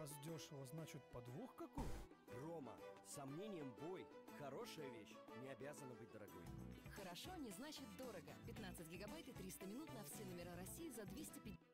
Раз дешево, значит подвох какой? Рома, сомнением бой. Хорошая вещь не обязана быть дорогой. Хорошо не значит дорого. 15 гигабайт и 300 минут на все номера России за 250...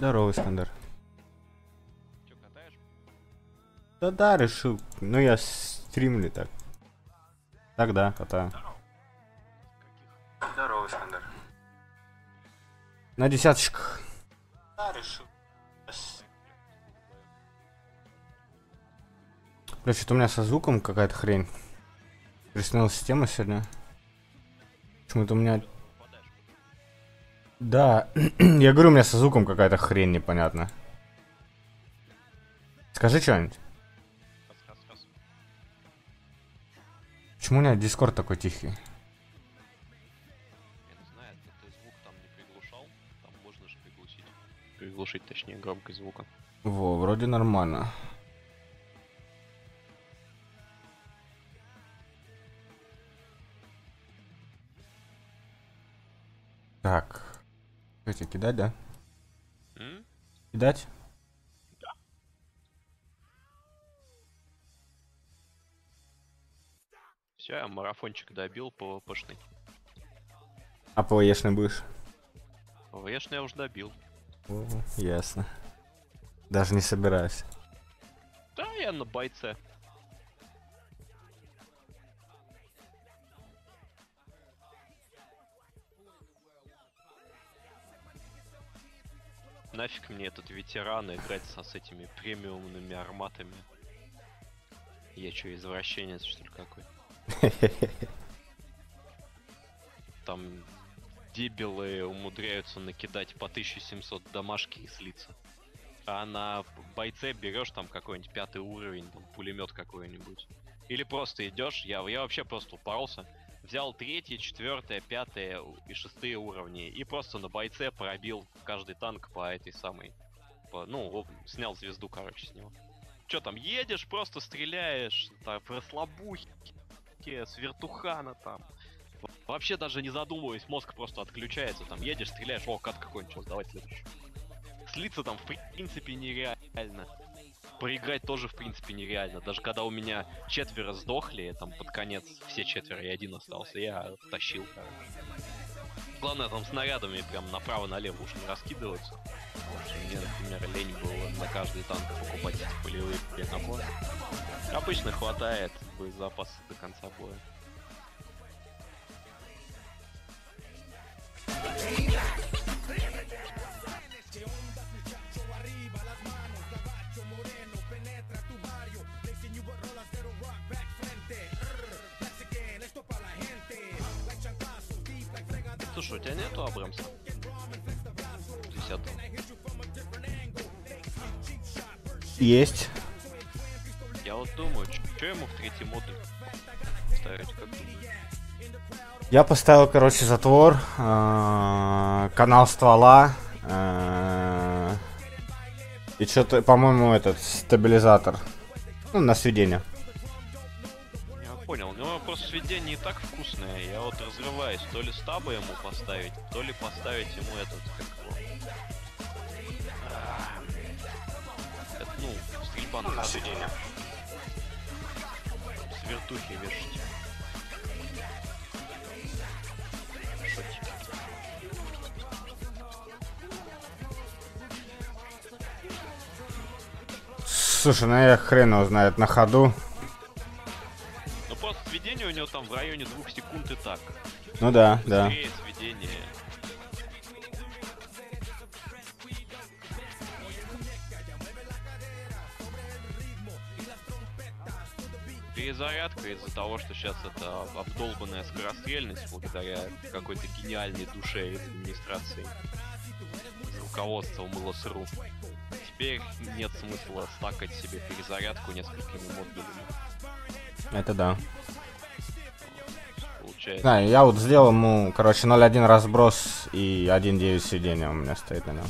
Здорово, Искандер. Че, катаешь? Да да, решил. Ну я стримлю так. Так да, катаю. Здорово, Искандер. На десяточках. Да, решил. Бля, что-то у меня со звуком какая-то хрень. Приснилась система сегодня. Почему-то у меня... Да, я говорю, у меня со звуком какая-то хрень непонятная. Скажи что-нибудь. Почему у меня дискорд такой тихий? Я не знаю, это ты звук там не приглушал. Там можно же приглушить. Приглушить, точнее, громкость звука. Во, вроде нормально. Так. Тебе кидать, да? М? Кидать? Все, я марафончик добил ПВПшный. А ПВЕшный будешь? ПВшный я уже добил. О, ясно. Даже не собираюсь. Да, я на бойце. Нафиг мне этот ветеран играть со, с этими премиумными арматами. Я что, извращенец, что ли, какой? Там дебилы умудряются накидать по 1700 домашки и слиться. А на бойце берешь там какой-нибудь пятый уровень, там пулемет какой-нибудь. Или просто идешь, я, я вообще просто упоролся, взял третье, четвертое, пятое и шестые уровни и просто на бойце пробил каждый танк по этой самой, по- ну, снял звезду, короче, с него. Че там, едешь, просто стреляешь, там, в расслабухе, с вертухана там. Вообще даже не задумываясь, мозг просто отключается, там, едешь, стреляешь, о, кат какой-нибудь, давай следующий. Слиться там в принципе нереально. Проиграть тоже в принципе нереально. Даже когда у меня четверо сдохли, там под конец все четверо и один остался, я тащил. Главное там снарядами прям направо-налево уж не раскидываться. Потому мне, например, лень было на каждый танк покупать эти полевые наборы. Обычно хватает боезапаса до конца боя. Нету Абрамса? 50 Есть. Я вот думаю, что ему в третий модуль ставить, как думаешь? Я поставил, короче, затвор, э, канал ствола э, и что-то, по-моему, этот стабилизатор. Ну, на сведение. Понял, ну просто сведение и так вкусное. Я вот разрываюсь, то ли стаба ему поставить, то ли поставить ему этот, как его. А, Это, ну, стрельба на ходу. С вертухи вешать. Шотики. Слушай, ну я хрен его знает на ходу. Сведение у него там в районе двух секунд и так. Ну да, да. Быстрее сведение. Перезарядка из-за того, что сейчас это обдолбанная скорострельность благодаря какой-то гениальной душе администрации. Руководства МЛСРУ. Теперь нет смысла стакать себе перезарядку несколькими модулями. Это да. Получается. Да, я вот сделал ему, короче, 0.1 разброс и 1.9 сидения у меня стоит на нем.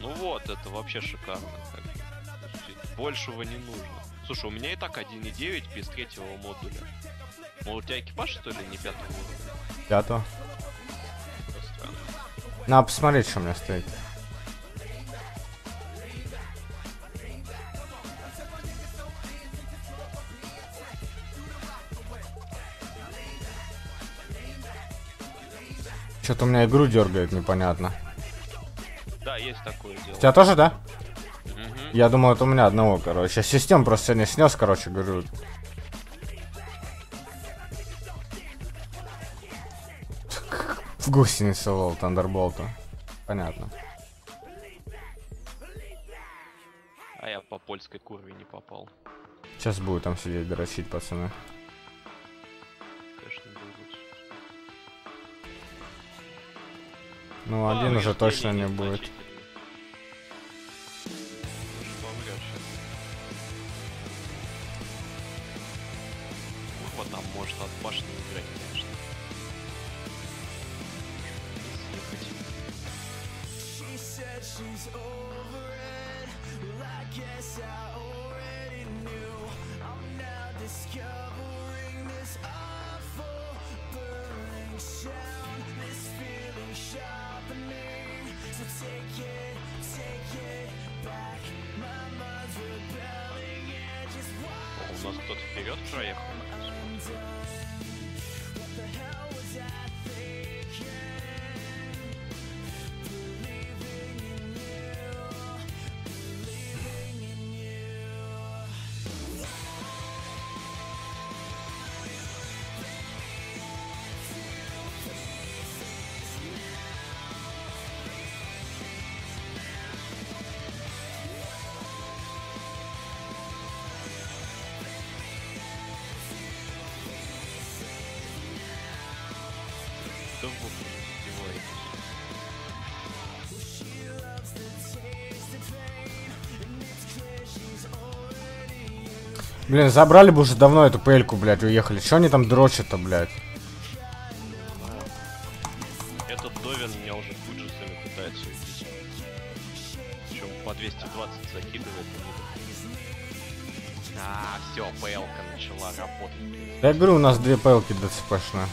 Ну вот, это вообще шикарно. Большего не нужно. Слушай, у меня и так 1.9 без третьего модуля. Может, у тебя экипаж, что ли, не пятого уровня? Пятого. Надо посмотреть, что у меня стоит. Что-то у меня игру дергает непонятно. Да, есть такое дело. У тебя тоже, да? Мгм. Я думал, это у меня одного, короче. Я систему просто сегодня снес, короче, говорю. В гусенице лол Тандерболта. Понятно. А я по польской курве не попал. Сейчас будет там сидеть дрочить, пацаны. Ну, один уже точно не будет. Вперед проехал. Общем, издеваетесь. Блин, забрали бы уже давно эту пельку, блядь, уехали. Че они там дрочат-то, блядь? Этот Довин меня уже фуджисами пытается убить. Причем по 220 закидывает. А, все, ПЛка начала работать. Я говорю, у нас две пелки ДЦПшные.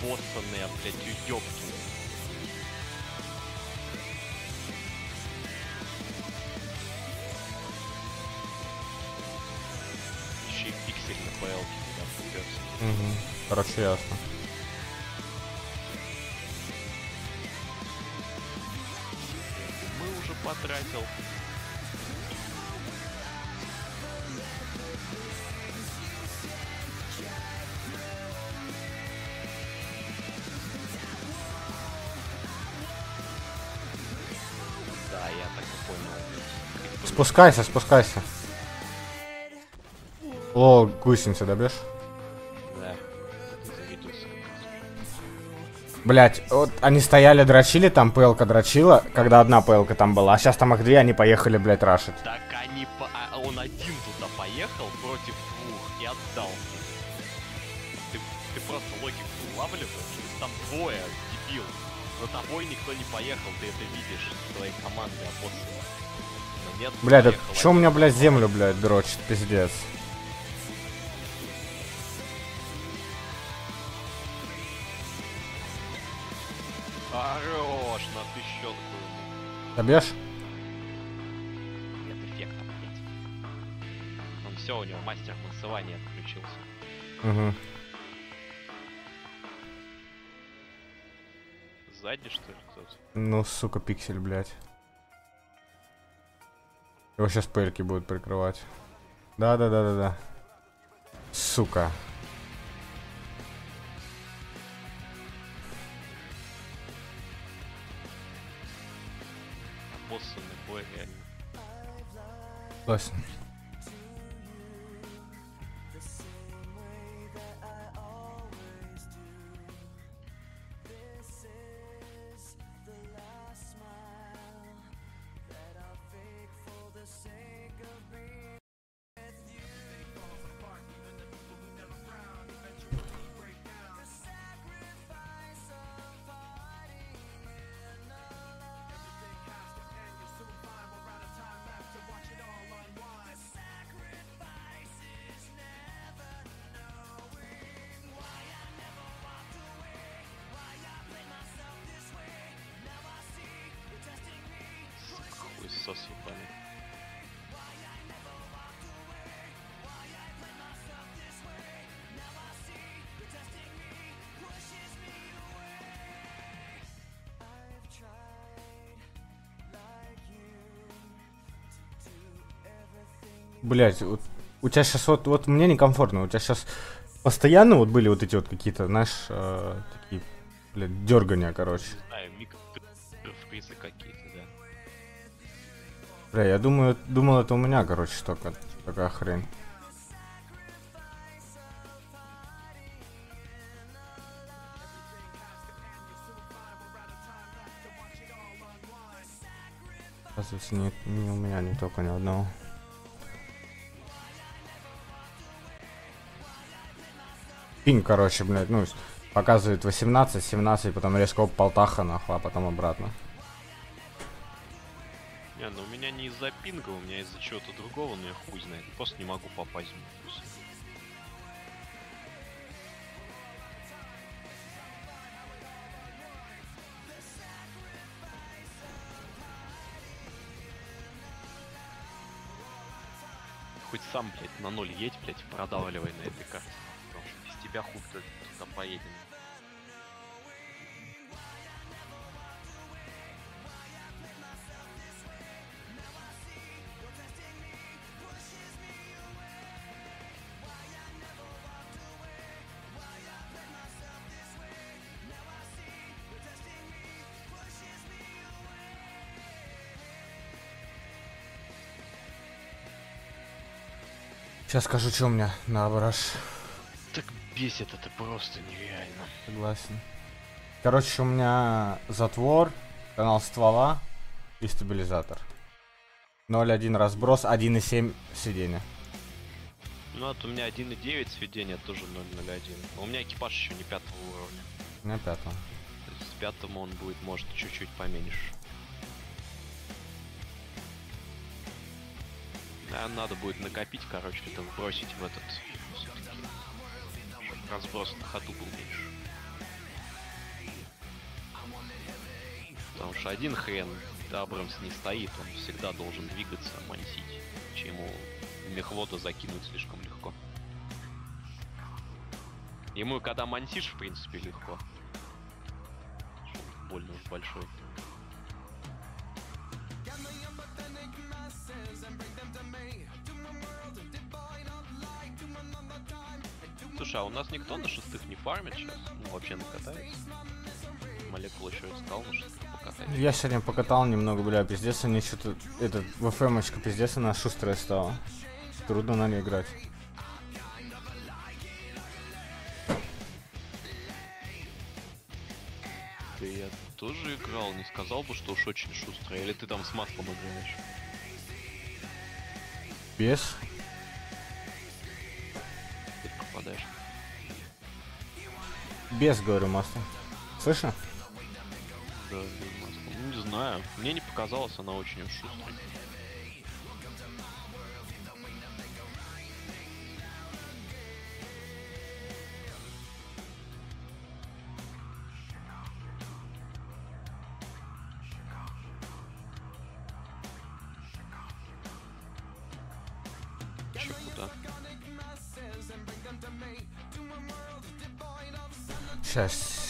Обоссанные, блядь, уёбки. Еще и пиксель на ПЛке туда придется. Угу. Короче, ясно. Мы уже потратил. Спускайся, спускайся. О, гусеница добьешь? Да. Блять, вот они стояли, дрочили, там пелка дрочила, когда одна пелка там была, а сейчас там их две, они поехали, блять, рашить. Так они по... а он один туда поехал против двух и отдал. Ты, ты просто логику улавливаешь? Там двое, дебил. За тобой никто не поехал, ты это видишь твоей командой опоссума. Нет, Блядь, поехал чё у меня, блядь, землю, блядь, дрочит, пиздец. Хорош, на тыщенку ему. Добьешь? Нет эффекта, блядь. Он все, у него мастер танцевания отключился. Угу. Сзади, что ли, кто-то? Ну, сука, пиксель, блядь. Его сейчас пельки будут прикрывать. Да-да-да-да-да. Сука. Обоссанный бой, реально. Согласен. посыпали. Блять, вот у тебя сейчас вот, вот мне некомфортно, у тебя сейчас постоянно вот были вот эти вот какие-то, знаешь, э, такие, блядь, дергания, короче. Не знаю, микрофризы какие-то, да. Бля, я думаю, думал, это у меня, короче, только такая хрень. Оказывается, не, не у меня, не только ни одного. Пинг, короче, блядь, ну, показывает 18, 17, потом резко оп, полтаха, нахуй, а потом обратно. Не, ну у меня не из-за пинга, у меня из-за чего-то другого, но я хуй знает. Просто не могу попасть в него. Хоть сам, блядь, на ноль едь, блядь, продавливай на этой карте. Потому что без тебя хуй кто туда поедем. Сейчас скажу, что у меня на абраш. Так бесит это просто нереально. Согласен. Короче, у меня затвор, канал ствола и стабилизатор. 0.1 разброс, 1.7 сиденье. Ну вот у меня 1.9 сведения тоже 0.01. А У меня экипаж еще не пятого уровня. У меня пятого. То есть с пятым он будет, может, чуть-чуть поменьше. Наверное, надо будет накопить, короче, это бросить в этот разброс на ходу был меньше. Потому что один хрен Абрамс не стоит, он всегда должен двигаться, мансить. Чему мехвода закинуть слишком легко. Ему когда мансишь, в принципе, легко. Больно большой. Слушай, а у нас никто на шестых не фармит сейчас? Ну, вообще накатается. Молекул еще и сказал на шестых покатать. Я сегодня покатал немного, бля, пиздец, они что-то... Этот, ВФМочка, пиздец, она шустрая стала. Трудно на ней играть. Ты я тоже играл, не сказал бы, что уж очень шустрый. Или ты там с маслом играешь? Без. Ты пропадаешь. Без, говорю, масло. Слышно? Да, без масла. Ну, не знаю. Мне не показалось, она очень уж шустрой.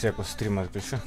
Сейчас, секу стрим отключу.